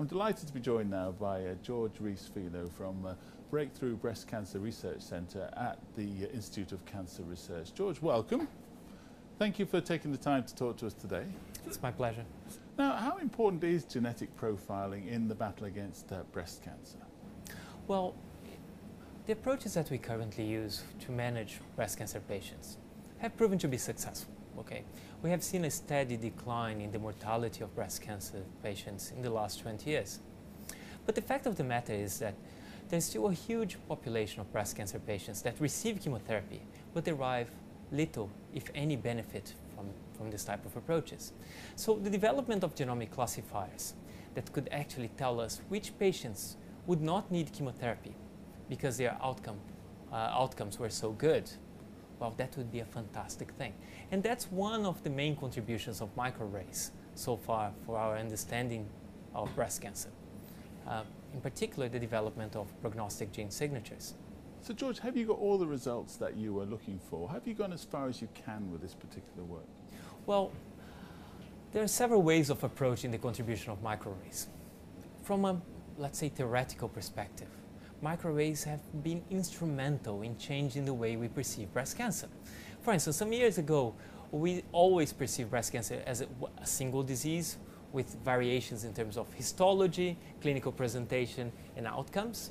I'm delighted to be joined now by uh, Jorge Reis-Filho from uh, Breakthrough Breast Cancer Research Centre at the uh, Institute of Cancer Research. Jorge, welcome. Thank you for taking the time to talk to us today. It's my pleasure. Now, how important is genetic profiling in the battle against uh, breast cancer? Well, the approaches that we currently use to manage breast cancer patients have proven to be successful. Okay, we have seen a steady decline in the mortality of breast cancer patients in the last 20 years. But the fact of the matter is that there's still a huge population of breast cancer patients that receive chemotherapy but derive little, if any, benefit from, from this type of approaches. So the development of genomic classifiers that could actually tell us which patients would not need chemotherapy because their outcome, uh, outcomes were so good well, that would be a fantastic thing. And that's one of the main contributions of microarrays so far for our understanding of breast cancer. Uh, in particular, the development of prognostic gene signatures. So, Jorge, have you got all the results that you were looking for? Have you gone as far as you can with this particular work? Well, there are several ways of approaching the contribution of microarrays. From a, let's say, theoretical perspective, microarrays have been instrumental in changing the way we perceive breast cancer. For instance, some years ago, we always perceived breast cancer as a, a single disease with variations in terms of histology, clinical presentation, and outcomes.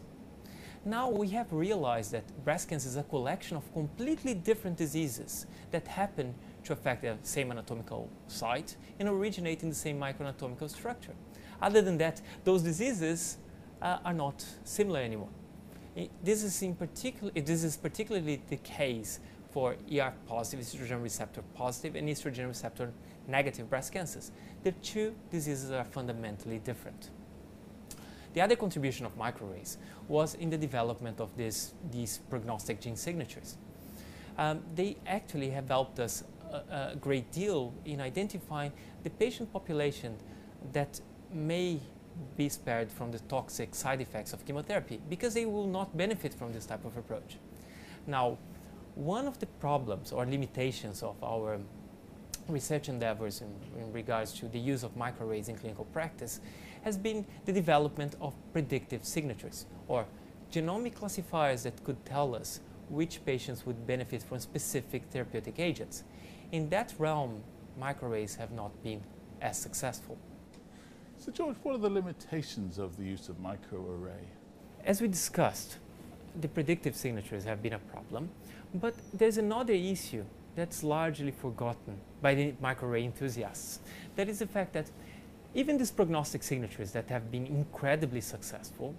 Now we have realized that breast cancer is a collection of completely different diseases that happen to affect the same anatomical site and originate in the same microanatomical structure. Other than that, those diseases uh, are not similar anymore. this is in particular, this is particularly the case for ER positive, estrogen receptor positive, and estrogen receptor negative breast cancers. The two diseases are fundamentally different. The other contribution of microarrays was in the development of this, these prognostic gene signatures. Um, they actually have helped us a, a great deal in identifying the patient population that may be spared from the toxic side effects of chemotherapy because they will not benefit from this type of approach. Now, one of the problems or limitations of our research endeavors in, in, regards to the use of microarrays in clinical practice has been the development of predictive signatures or genomic classifiers that could tell us which patients would benefit from specific therapeutic agents. In that realm, microarrays have not been as successful. So Jorge, what are the limitations of the use of microarray? As we discussed, the predictive signatures have been a problem, but there's another issue that's largely forgotten by the microarray enthusiasts. That is the fact that even these prognostic signatures that have been incredibly successful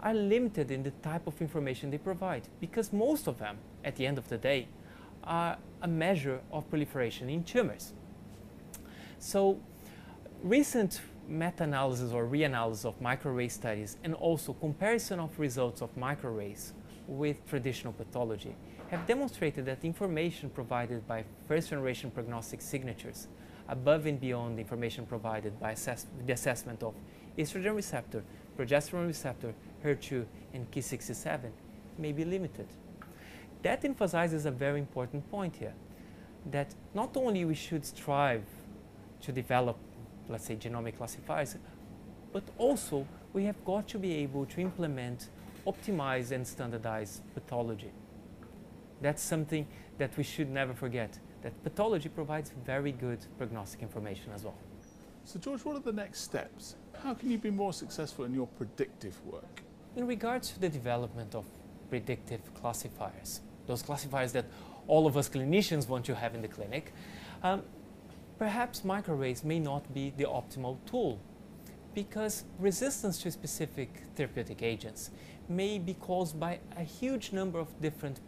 are limited in the type of information they provide because most of them, at the end of the day, are a measure of proliferation in tumors. So recent meta-analysis or reanalysis of microarray studies and also comparison of results of microarrays with traditional pathology have demonstrated that information provided by first-generation prognostic signatures above and beyond the information provided by assess the assessment of estrogen receptor, progesterone receptor, HER2, and Ki67 may be limited. That emphasizes a very important point here, that not only we should strive to develop let's say, genomic classifiers, but also we have got to be able to implement optimize, and standardize pathology. That's something that we should never forget, that pathology provides very good prognostic information as well. So Jorge, what are the next steps? How can you be more successful in your predictive work? In regards to the development of predictive classifiers, those classifiers that all of us clinicians want to have in the clinic, um, perhaps microarrays may not be the optimal tool because resistance to specific therapeutic agents may be caused by a huge number of different,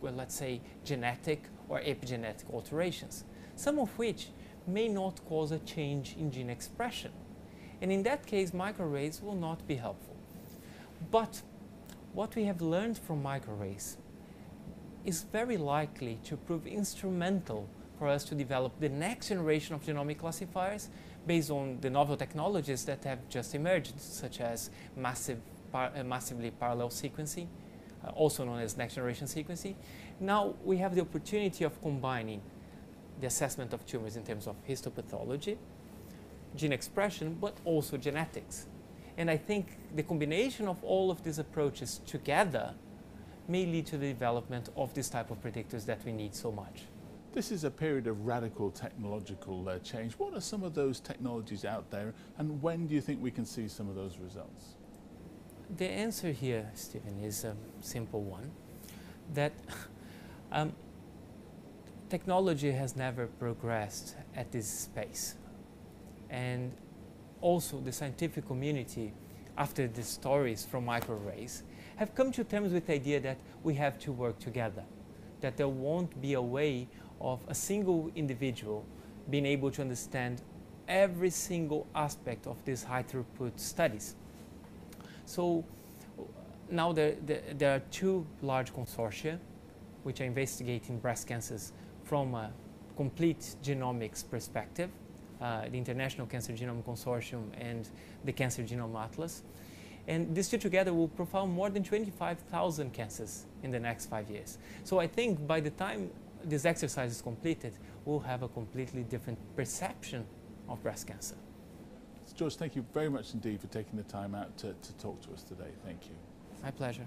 well, let's say, genetic or epigenetic alterations, some of which may not cause a change in gene expression. And in that case, microarrays will not be helpful. But what we have learned from microarrays is very likely to prove instrumental for us to develop the next generation of genomic classifiers based on the novel technologies that have just emerged, such as massive, par uh, massively parallel sequencing, uh, also known as next generation sequencing. Now we have the opportunity of combining the assessment of tumors in terms of histopathology, gene expression, but also genetics. And I think the combination of all of these approaches together may lead to the development of this type of predictors that we need so much. This is a period of radical technological uh, change. What are some of those technologies out there, and when do you think we can see some of those results? The answer here, Stephen, is a simple one that um, technology has never progressed at this pace. And also, the scientific community, after the stories from microarrays, have come to terms with the idea that we have to work together, that there won't be a way of a single individual being able to understand every single aspect of these high throughput studies. So now there, there, there, are two large consortia which are investigating breast cancers from a complete genomics perspective, uh, the International Cancer Genome Consortium and the Cancer Genome Atlas. And these two together will profile more than 25,000 cancers in the next five years. So I think by the time this exercise is completed, we'll have a completely different perception of breast cancer. Jorge, thank you very much indeed for taking the time out to, to talk to us today. Thank you. My pleasure.